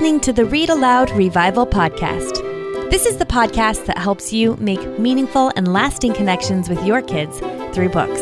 listening to the Read Aloud Revival podcast. This is the podcast that helps you make meaningful and lasting connections with your kids through books.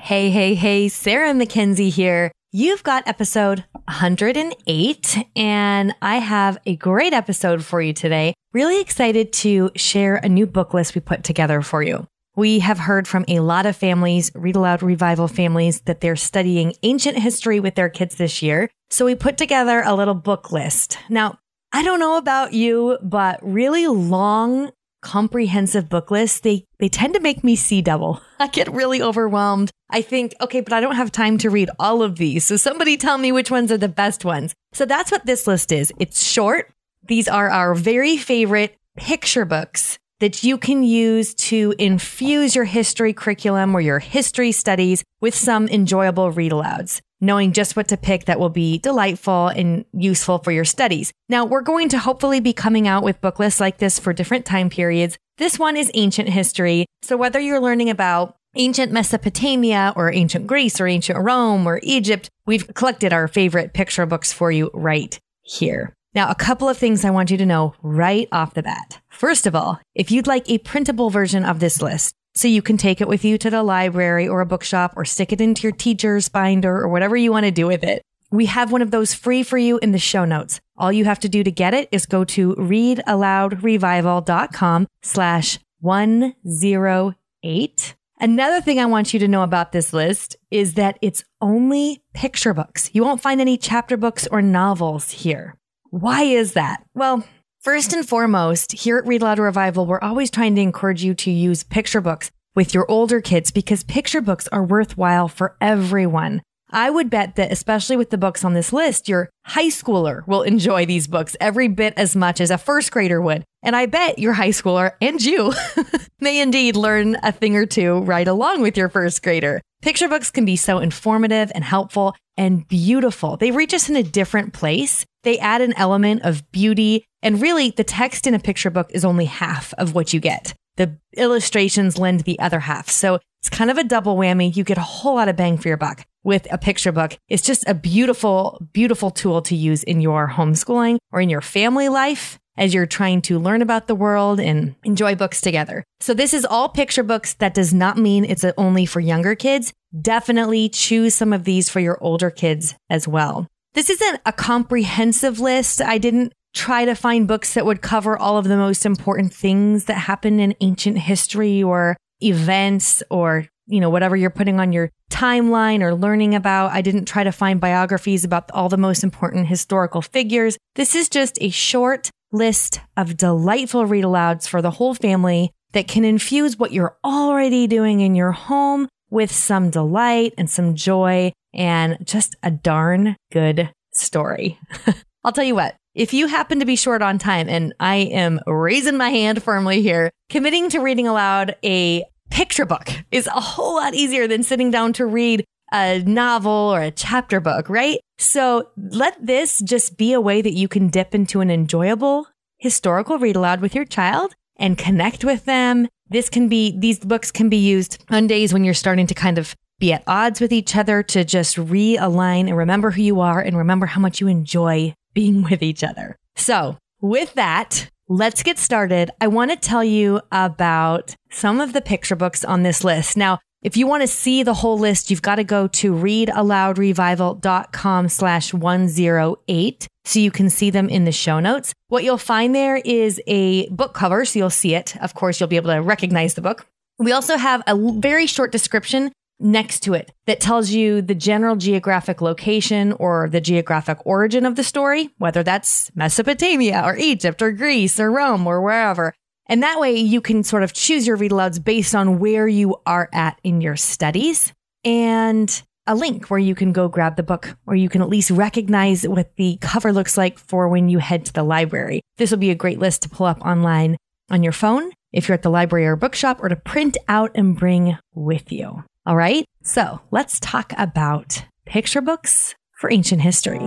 Hey, hey, hey, Sarah Mackenzie here. You've got episode 108, and I have a great episode for you today. Really excited to share a new book list we put together for you. We have heard from a lot of families, Read Aloud Revival families, that they're studying ancient history with their kids this year. So we put together a little book list. Now, I don't know about you, but really long, comprehensive book lists, they, they tend to make me see double. I get really overwhelmed. I think, okay, but I don't have time to read all of these. So somebody tell me which ones are the best ones. So that's what this list is. It's short. These are our very favorite picture books that you can use to infuse your history curriculum or your history studies with some enjoyable read alouds, knowing just what to pick that will be delightful and useful for your studies. Now, we're going to hopefully be coming out with book lists like this for different time periods. This one is ancient history. So whether you're learning about ancient Mesopotamia or ancient Greece or ancient Rome or Egypt, we've collected our favorite picture books for you right here. Now, a couple of things I want you to know right off the bat. First of all, if you'd like a printable version of this list, so you can take it with you to the library or a bookshop or stick it into your teacher's binder or whatever you want to do with it, we have one of those free for you in the show notes. All you have to do to get it is go to readaloudrevival.com slash 108. Another thing I want you to know about this list is that it's only picture books. You won't find any chapter books or novels here. Why is that? Well, first and foremost, here at Read Aloud Revival, we're always trying to encourage you to use picture books with your older kids because picture books are worthwhile for everyone. I would bet that, especially with the books on this list, your high schooler will enjoy these books every bit as much as a first grader would. And I bet your high schooler and you may indeed learn a thing or two right along with your first grader. Picture books can be so informative and helpful and beautiful. They reach us in a different place. They add an element of beauty. And really, the text in a picture book is only half of what you get. The illustrations lend the other half. So it's kind of a double whammy. You get a whole lot of bang for your buck with a picture book. It's just a beautiful, beautiful tool to use in your homeschooling or in your family life as you're trying to learn about the world and enjoy books together. So this is all picture books. That does not mean it's only for younger kids. Definitely choose some of these for your older kids as well. This isn't a comprehensive list. I didn't try to find books that would cover all of the most important things that happened in ancient history or events or you know, whatever you're putting on your timeline or learning about. I didn't try to find biographies about all the most important historical figures. This is just a short list of delightful read alouds for the whole family that can infuse what you're already doing in your home with some delight and some joy and just a darn good story. I'll tell you what, if you happen to be short on time, and I am raising my hand firmly here, committing to reading aloud a picture book is a whole lot easier than sitting down to read a novel or a chapter book, right? So let this just be a way that you can dip into an enjoyable historical read aloud with your child and connect with them. This can be, these books can be used on days when you're starting to kind of be at odds with each other to just realign and remember who you are and remember how much you enjoy being with each other. So with that, let's get started. I want to tell you about some of the picture books on this list. Now, if you want to see the whole list, you've got to go to readaloudrevival.com slash 108 so you can see them in the show notes. What you'll find there is a book cover, so you'll see it. Of course, you'll be able to recognize the book. We also have a very short description next to it that tells you the general geographic location or the geographic origin of the story, whether that's Mesopotamia or Egypt or Greece or Rome or wherever. And that way you can sort of choose your read alouds based on where you are at in your studies and a link where you can go grab the book or you can at least recognize what the cover looks like for when you head to the library. This will be a great list to pull up online on your phone if you're at the library or bookshop or to print out and bring with you. All right. So let's talk about picture books for ancient history.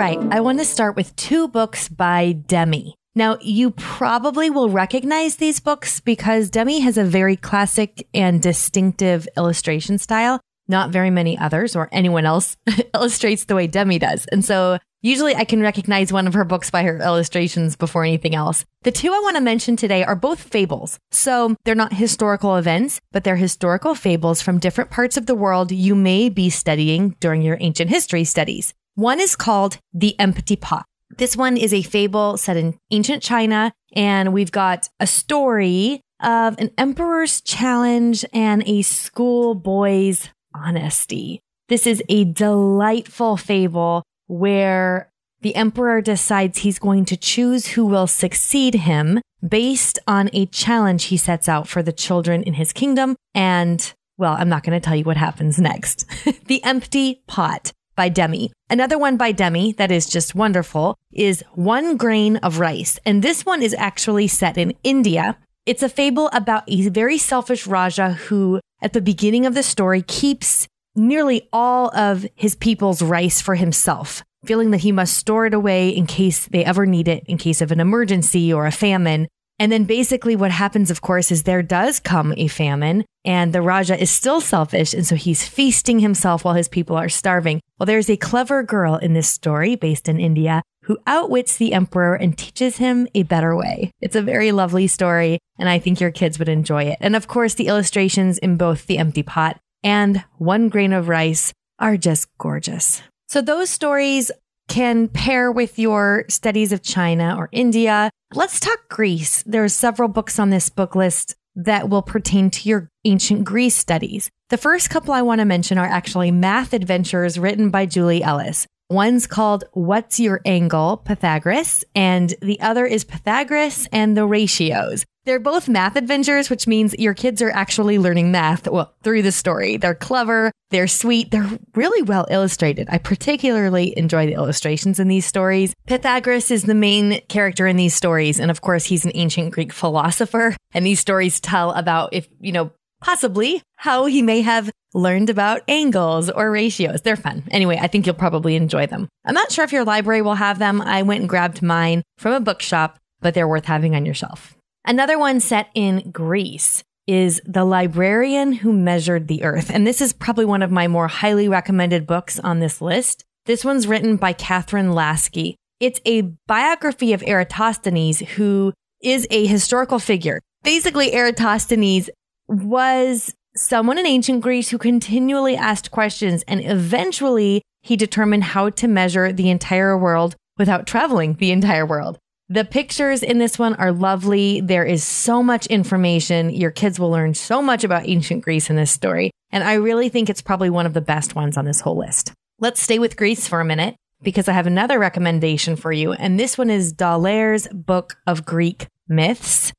Right, I want to start with two books by Demi. Now, you probably will recognize these books because Demi has a very classic and distinctive illustration style. Not very many others or anyone else illustrates the way Demi does. And so usually I can recognize one of her books by her illustrations before anything else. The two I want to mention today are both fables. So they're not historical events, but they're historical fables from different parts of the world you may be studying during your ancient history studies. One is called The Empty Pot. This one is a fable set in ancient China, and we've got a story of an emperor's challenge and a schoolboy's honesty. This is a delightful fable where the emperor decides he's going to choose who will succeed him based on a challenge he sets out for the children in his kingdom. And well, I'm not going to tell you what happens next. the empty pot by Demi. Another one by Demi that is just wonderful is One Grain of Rice. And this one is actually set in India. It's a fable about a very selfish Raja who, at the beginning of the story, keeps nearly all of his people's rice for himself, feeling that he must store it away in case they ever need it, in case of an emergency or a famine. And then basically what happens, of course, is there does come a famine and the Raja is still selfish. And so he's feasting himself while his people are starving. Well, there's a clever girl in this story based in India who outwits the emperor and teaches him a better way. It's a very lovely story. And I think your kids would enjoy it. And of course, the illustrations in both the empty pot and one grain of rice are just gorgeous. So those stories can pair with your studies of China or India. Let's talk Greece. There are several books on this book list that will pertain to your ancient Greece studies. The first couple I want to mention are actually math adventures written by Julie Ellis. One's called What's Your Angle, Pythagoras, and the other is Pythagoras and the Ratios. They're both math adventures, which means your kids are actually learning math well, through the story. They're clever, they're sweet, they're really well illustrated. I particularly enjoy the illustrations in these stories. Pythagoras is the main character in these stories, and of course, he's an ancient Greek philosopher. And these stories tell about if, you know, possibly how he may have learned about angles or ratios. They're fun. Anyway, I think you'll probably enjoy them. I'm not sure if your library will have them. I went and grabbed mine from a bookshop, but they're worth having on your shelf. Another one set in Greece is The Librarian Who Measured the Earth. And this is probably one of my more highly recommended books on this list. This one's written by Kathryn Lasky. It's a biography of Eratosthenes, who is a historical figure. Basically, Eratosthenes was someone in ancient Greece who continually asked questions and eventually he determined how to measure the entire world without traveling the entire world. The pictures in this one are lovely. There is so much information. Your kids will learn so much about ancient Greece in this story. And I really think it's probably one of the best ones on this whole list. Let's stay with Greece for a minute because I have another recommendation for you. And this one is D'Aulaire's Book of Greek Myths.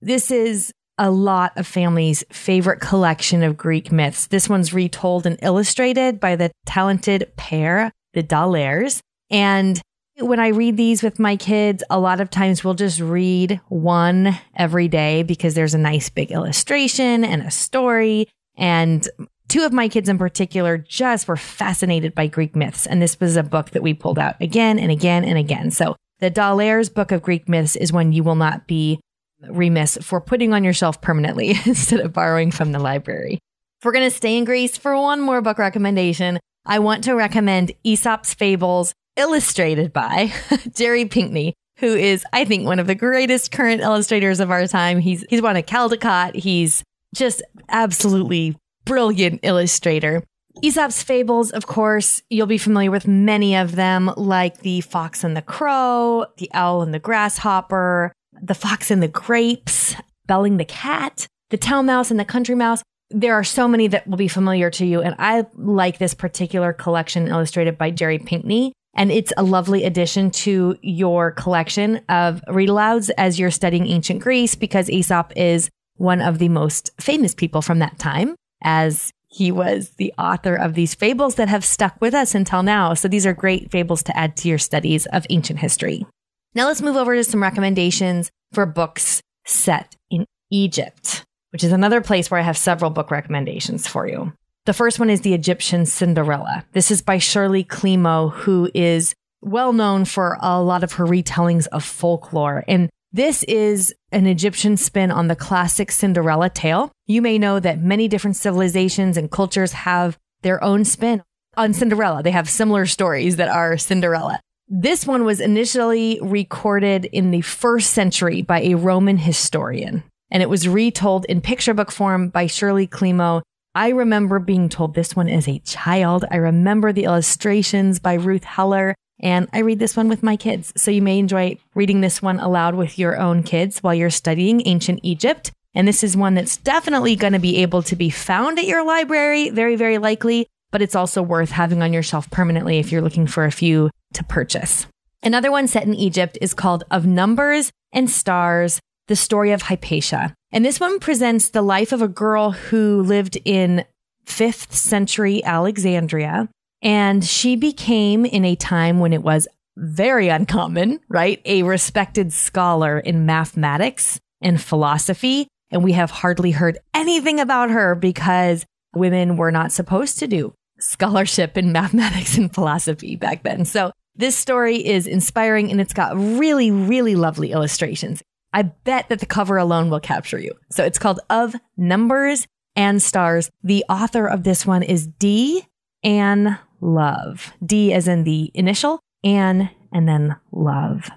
This is a lot of families' favorite collection of Greek myths. This one's retold and illustrated by the talented pair, the D'Aulaires. And when I read these with my kids, a lot of times we'll just read one every day because there's a nice big illustration and a story. And two of my kids in particular just were fascinated by Greek myths. And this was a book that we pulled out again and again and again. So the D'Aulaire's Book of Greek Myths is one you will not be remiss for putting on your shelf permanently instead of borrowing from the library. If we're going to stay in Greece for one more book recommendation, I want to recommend Aesop's Fables illustrated by Jerry Pinkney, who is, I think, one of the greatest current illustrators of our time. He's, he's won a Caldecott. He's just absolutely brilliant illustrator. Aesop's fables, of course, you'll be familiar with many of them, like the fox and the crow, the owl and the grasshopper, the fox and the grapes, Belling the cat, the town mouse and the country mouse. There are so many that will be familiar to you. And I like this particular collection illustrated by Jerry Pinkney. And it's a lovely addition to your collection of read alouds as you're studying ancient Greece because Aesop is one of the most famous people from that time as he was the author of these fables that have stuck with us until now. So these are great fables to add to your studies of ancient history. Now let's move over to some recommendations for books set in Egypt, which is another place where I have several book recommendations for you. The first one is The Egyptian Cinderella. This is by Shirley Climo, who is well known for a lot of her retellings of folklore. And this is an Egyptian spin on the classic Cinderella tale. You may know that many different civilizations and cultures have their own spin on Cinderella. They have similar stories that are Cinderella. This one was initially recorded in the first century by a Roman historian, and it was retold in picture book form by Shirley Climo. I remember being told this one as a child. I remember the illustrations by Ruth Heller. And I read this one with my kids. So you may enjoy reading this one aloud with your own kids while you're studying ancient Egypt. And this is one that's definitely going to be able to be found at your library, very, very likely, but it's also worth having on your shelf permanently if you're looking for a few to purchase. Another one set in Egypt is called Of Numbers and Stars, the story of Hypatia. And this one presents the life of a girl who lived in 5th century Alexandria and she became, in a time when it was very uncommon, right? A respected scholar in mathematics and philosophy. And we have hardly heard anything about her because women were not supposed to do scholarship in mathematics and philosophy back then. So this story is inspiring and it's got really, really lovely illustrations. I bet that the cover alone will capture you. So it's called Of Numbers and Stars. The author of this one is D. Anne love. D as in the initial, Anne, and then love.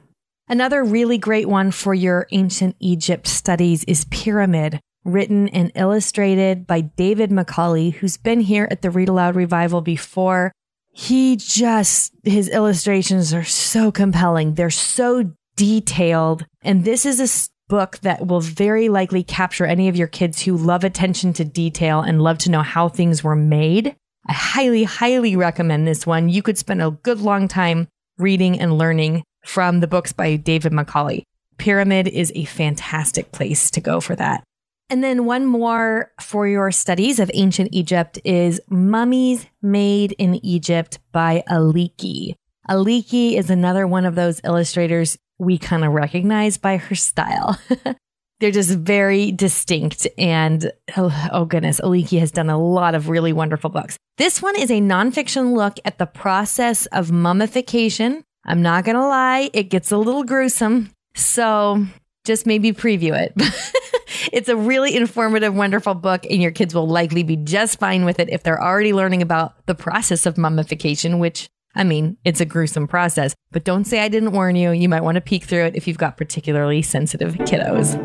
Another really great one for your ancient Egypt studies is Pyramid, written and illustrated by David Macaulay, who's been here at the Read Aloud Revival before. He just, his illustrations are so compelling. They're so detailed. And this is a book that will very likely capture any of your kids who love attention to detail and love to know how things were made. I highly, highly recommend this one. You could spend a good long time reading and learning from the books by David Macaulay. Pyramid is a fantastic place to go for that. And then one more for your studies of ancient Egypt is Mummies Made in Egypt by Aliki. Aliki is another one of those illustrators we kind of recognize by her style. They're just very distinct. And oh, oh, goodness, Aliki has done a lot of really wonderful books. This one is a nonfiction look at the process of mummification. I'm not going to lie, it gets a little gruesome. So just maybe preview it. it's a really informative, wonderful book, and your kids will likely be just fine with it if they're already learning about the process of mummification, which I mean, it's a gruesome process, but don't say I didn't warn you. You might want to peek through it if you've got particularly sensitive kiddos.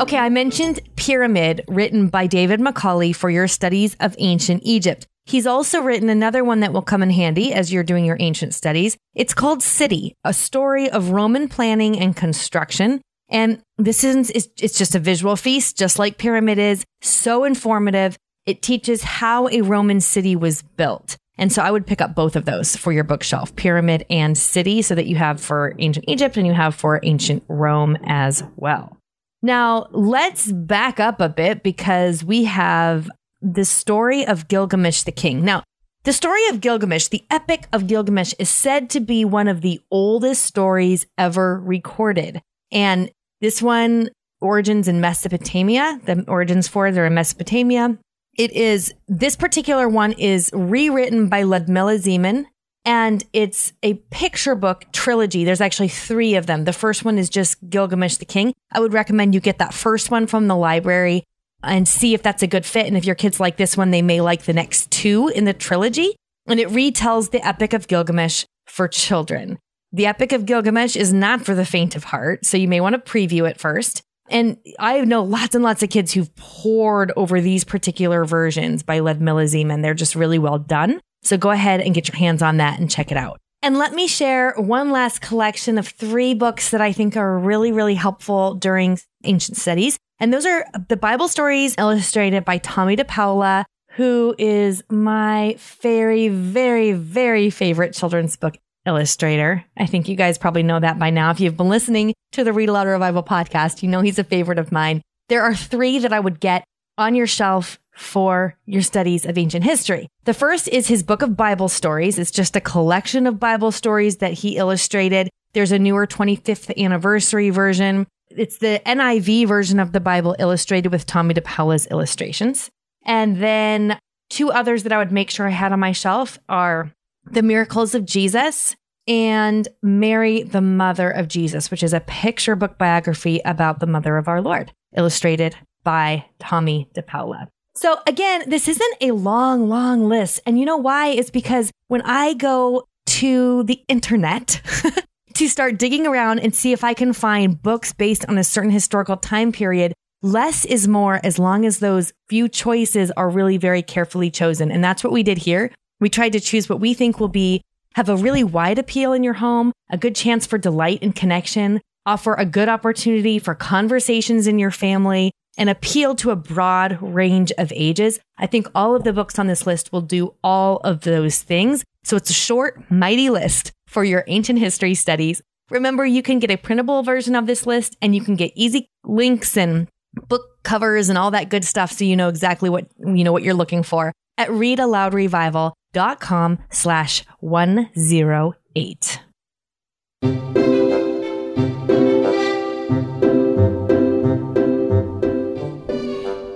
Okay, I mentioned Pyramid, written by David Macaulay for your studies of ancient Egypt. He's also written another one that will come in handy as you're doing your ancient studies. It's called City, a story of Roman planning and construction. And this is it's just a visual feast, just like Pyramid is. So informative. It teaches how a Roman city was built. And so I would pick up both of those for your bookshelf, Pyramid and City, so that you have for ancient Egypt and you have for ancient Rome as well. Now, let's back up a bit because we have the story of Gilgamesh the king. Now, the story of Gilgamesh, the Epic of Gilgamesh, is said to be one of the oldest stories ever recorded. And this one origins in Mesopotamia. The origins for it are in Mesopotamia. It is, this particular one is rewritten by Ludmila Zeman, and it's a picture book trilogy. There's actually three of them. The first one is just Gilgamesh the King. I would recommend you get that first one from the library and see if that's a good fit. And if your kids like this one, they may like the next two in the trilogy. And it retells the Epic of Gilgamesh for children. The Epic of Gilgamesh is not for the faint of heart, so you may want to preview it first. And I know lots and lots of kids who've pored over these particular versions by Ludmila Zeman. They're just really well done. So go ahead and get your hands on that and check it out. And let me share one last collection of three books that I think are really, really helpful during ancient studies. And those are the Bible stories illustrated by Tomie dePaola, who is my very, very, very favorite children's book illustrator. I think you guys probably know that by now. If you've been listening to the Read Aloud Revival podcast, you know he's a favorite of mine. There are three that I would get on your shelf for your studies of ancient history. The first is his book of Bible stories. It's just a collection of Bible stories that he illustrated. There's a newer 25th anniversary version It's the NIV version of the Bible illustrated with Tomie dePaola's illustrations. And then two others that I would make sure I had on my shelf are The Miracles of Jesus and Mary, the Mother of Jesus, which is a picture book biography about the mother of our Lord, illustrated by Tommy dePaola. So again, this isn't a long, long list. And you know why? It's because when I go to the internet to start digging around and see if I can find books based on a certain historical time period, less is more as long as those few choices are really very carefully chosen. And that's what we did here. We tried to choose what we think will be have a really wide appeal in your home, a good chance for delight and connection, offer a good opportunity for conversations in your family, and appeal to a broad range of ages. I think all of the books on this list will do all of those things. So it's a short, mighty list for your ancient history studies. Remember, you can get a printable version of this list and you can get easy links and book covers and all that good stuff so you know exactly what you know what you're looking for at readaloudrevival.com slash 108.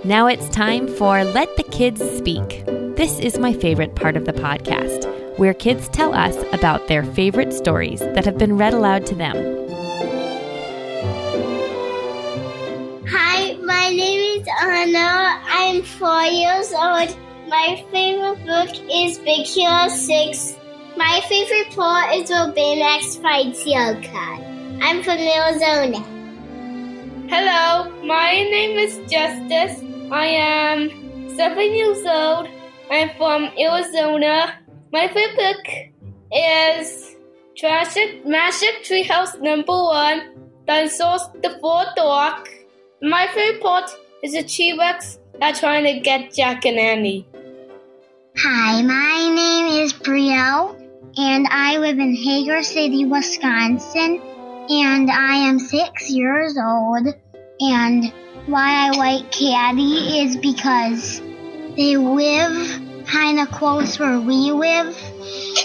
Now it's time for Let the Kids Speak. This is my favorite part of the podcast, where kids tell us about their favorite stories that have been read aloud to them. Hi, my name is Anna. I'm four years old. My favorite book is Big Hero 6. My favorite part is where Baymax fights Yellowcat. I'm from Arizona. Hello, my name is Justice. I am seven years old. I'm from Arizona. My favorite book is Jurassic Magic Treehouse Number One, Dinosaurs the Fourth Dog. My favorite part is the T-Rex that's trying to get Jack and Annie. Hi, my name is Brielle, and I live in Hager City, Wisconsin, and I am six years old, and why I like Caddie is because they live kind of close where we live,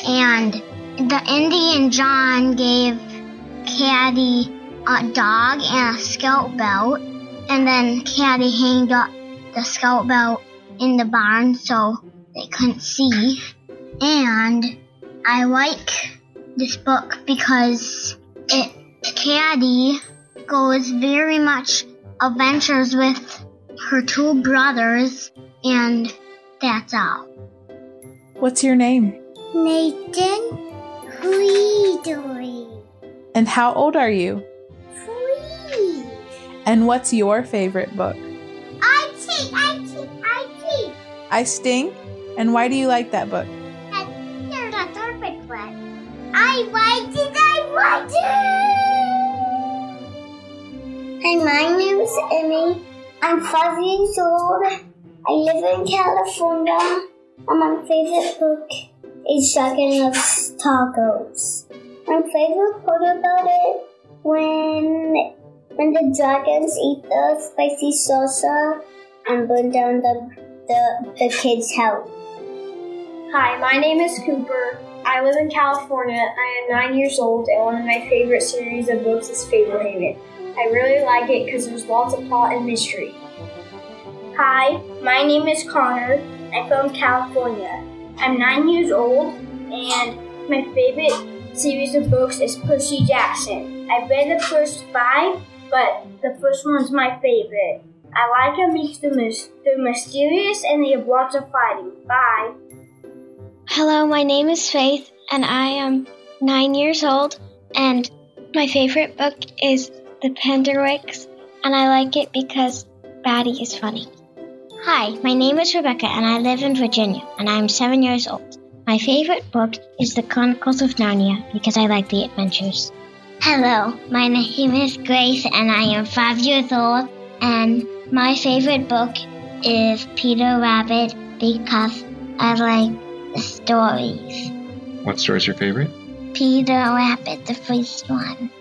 and the Indian John gave Caddie a dog and a scout belt, and then Caddie hanged up the scout belt in the barn so they couldn't see. And I like this book because it Caddie goes very much adventures with her two brothers, and that's all. What's your name? Nathan Huidori. And how old are you? Three. And what's your favorite book? I think, I think, I think. I Stink. And why do you like that book? That, there's a perfect one. I liked it, I liked it! Hi, my name is Emmy. I'm five years old. I live in California. And my favorite book is Dragon of Tacos. My favorite part about it when when the dragons eat the spicy salsa and burn down the the, the kid's house. Hi, my name is Cooper. I live in California. I am nine years old, and one of my favorite series of books is Fablehaven. I really like it because there's lots of plot and mystery. Hi, my name is Connor. I'm from California. I'm nine years old, and my favorite series of books is Percy Jackson. I've read the first five, but the first one's my favorite. I like it they're, mys- they're mysterious and they have lots of fighting. Bye. Hello, my name is Faith, and I am nine years old. And my favorite book is The Penderwicks, and I like it because Batty is funny. Hi, my name is Rebecca, and I live in Virginia, and I am seven years old. My favorite book is The Chronicles of Narnia because I like the adventures. Hello, my name is Grace, and I am five years old, and my favorite book is Peter Rabbit because I like the stories. What story's your favorite? Peter Rabbit, the first one.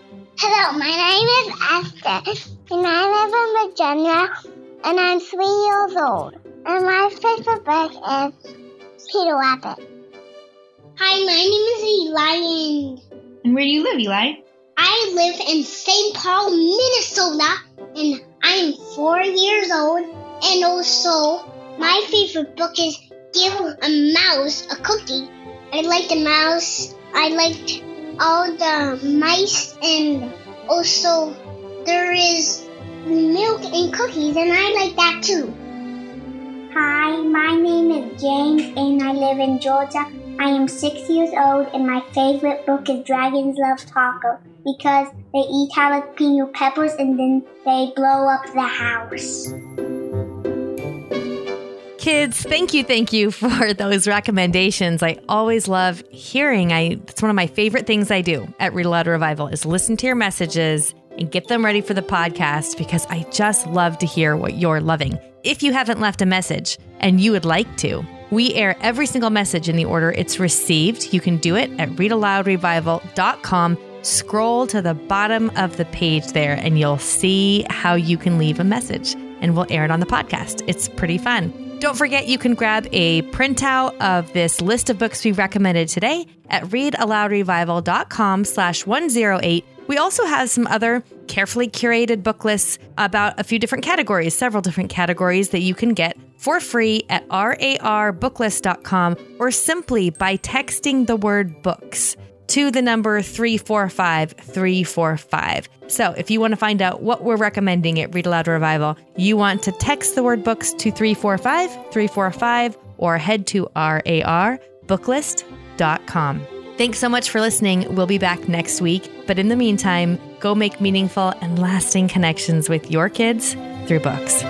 Hello, my name is Esther, and I live in Virginia, and I'm three years old. And my favorite book is Peter Rabbit. Hi, my name is Eli, and And where do you live, Eli? I live in St. Paul, Minnesota, and I'm four years old. And also, my favorite book is Give a Mouse a Cookie. I like the mouse. I liked all the mice, and also there is milk and cookies, and I like that too. Hi, my name is James and I live in Georgia. I am six years old and my favorite book is Dragons Love Taco because they eat jalapeno peppers and then they blow up the house. Kids, thank you, thank you for those recommendations. I always love hearing. I it's one of my favorite things I do at Read Aloud Revival is listen to your messages and get them ready for the podcast because I just love to hear what you're loving. If you haven't left a message and you would like to, we air every single message in the order it's received. You can do it at readaloudrevival.com. Scroll to the bottom of the page there and you'll see how you can leave a message and we'll air it on the podcast. It's pretty fun. Don't forget you can grab a printout of this list of books we recommended today at readaloudrevival.com slash 108. We also have some other carefully curated book lists about a few different categories, several different categories that you can get for free at rarbooklist.com or simply by texting the word books to the number 345345. So if you want to find out what we're recommending at Read Aloud Revival, you want to text the word books to 345 345 or head to rarbooklist.com. Thanks so much for listening. We'll be back next week. But in the meantime, go make meaningful and lasting connections with your kids through books.